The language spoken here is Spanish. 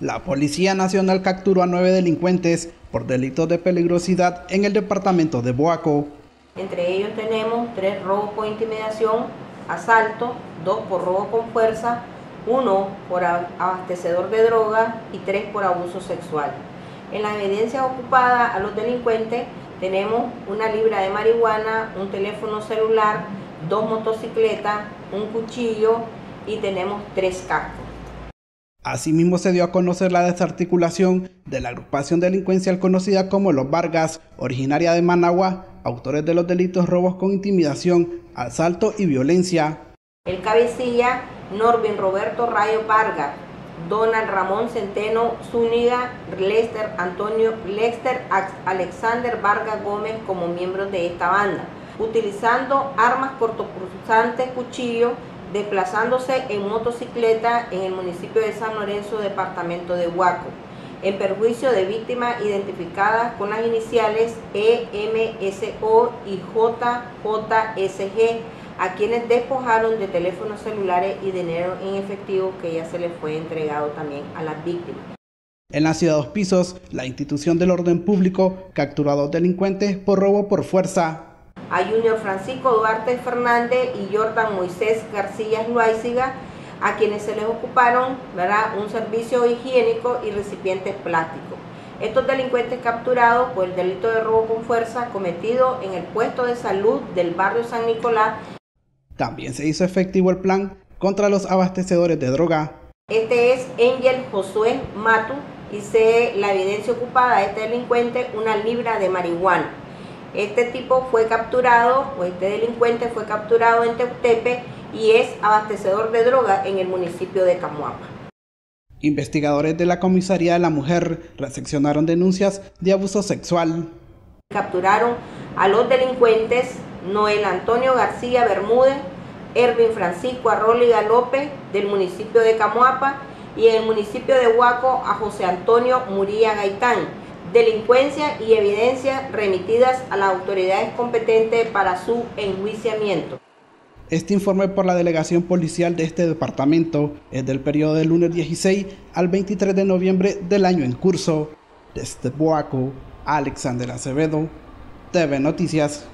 La Policía Nacional capturó a nueve delincuentes por delitos de peligrosidad en el departamento de Boaco. Entre ellos tenemos tres robos por intimidación, asalto, dos por robo con fuerza, uno por abastecedor de droga y tres por abuso sexual. En la evidencia ocupada a los delincuentes tenemos una libra de marihuana, un teléfono celular, dos motocicletas, un cuchillo y tenemos tres cascos. Asimismo se dio a conocer la desarticulación de la agrupación delincuencial conocida como Los Vargas, originaria de Managua, autores de los delitos robos con intimidación, asalto y violencia. El cabecilla Norvin Roberto Rayo Vargas, Donald Ramón Centeno Zúñiga, Lester Antonio Lester Alexander Vargas Gómez como miembros de esta banda, utilizando armas cortopulsantes, cuchillo, desplazándose en motocicleta en el municipio de San Lorenzo, departamento de Huaco, en perjuicio de víctimas identificadas con las iniciales EMSO y JJSG, a quienes despojaron de teléfonos celulares y dinero en efectivo que ya se les fue entregado también a las víctimas. En la ciudad de Dos Pisos, la institución del orden público capturó a dos delincuentes por robo por fuerza a Junior Francisco Duarte Fernández y Jordan Moisés García Luáisiga, a quienes se les ocuparon un servicio higiénico y recipientes plásticos. Estos delincuentes capturados por el delito de robo con fuerza cometido en el puesto de salud del barrio San Nicolás. También se hizo efectivo el plan contra los abastecedores de droga. Este es Angel Josué Matu y se la evidencia ocupada de este delincuente una libra de marihuana. Este tipo fue capturado, o este delincuente fue capturado en Teutepe y es abastecedor de droga en el municipio de Camuapa. Investigadores de la Comisaría de la Mujer recepcionaron denuncias de abuso sexual. Capturaron a los delincuentes Noel Antonio García Bermúdez, Ervin Francisco Arróliga López del municipio de Camuapa y en el municipio de Huaco a José Antonio Muría Gaitán delincuencia y evidencia remitidas a las autoridades competentes para su enjuiciamiento. Este informe por la delegación policial de este departamento es del periodo del lunes 16 al 23 de noviembre del año en curso. Desde Boaco, Alexander Acevedo, TV Noticias.